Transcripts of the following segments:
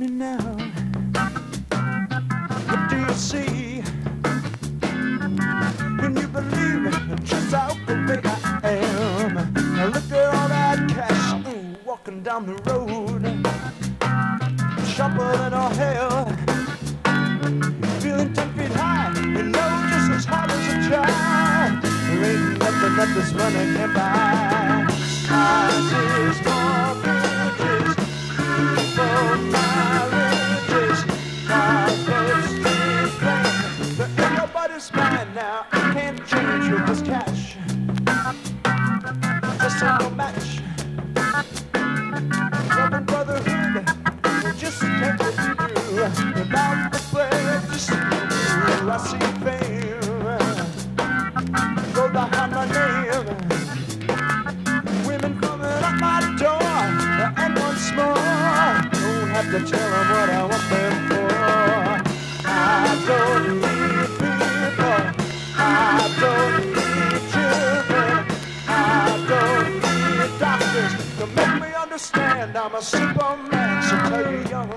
me now. What do you see when you believe it? just how big I am? Now look at all that cash ooh, walking down the road, Shopper than all hell. Feeling ten feet high, you know just as hard as a child. There ain't nothing that this money can buy. understand I'm a superman, so tell you young.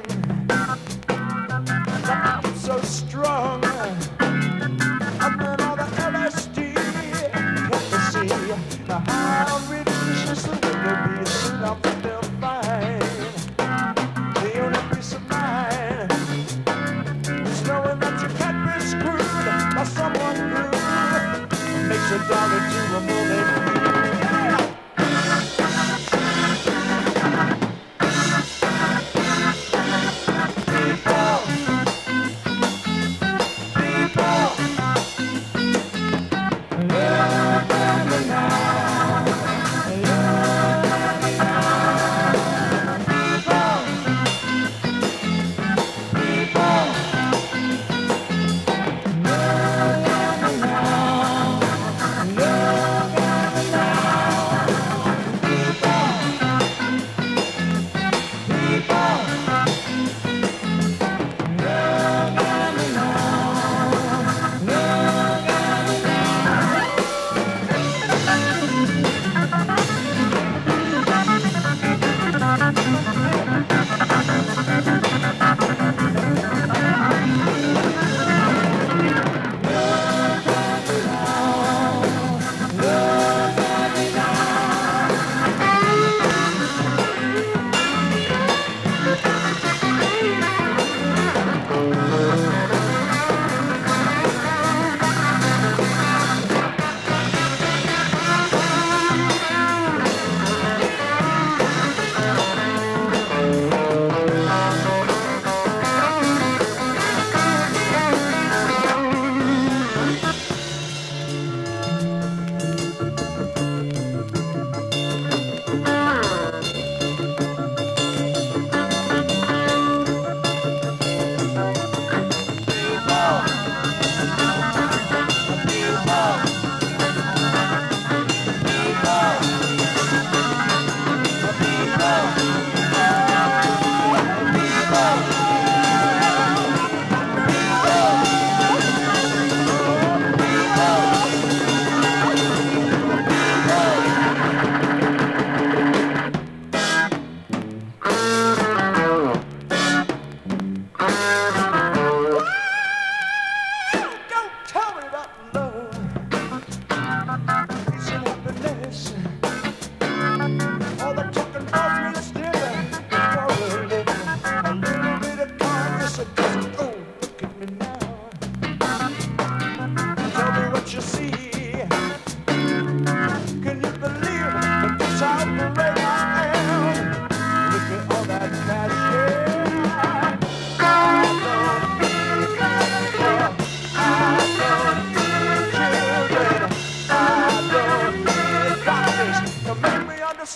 I'm so strong.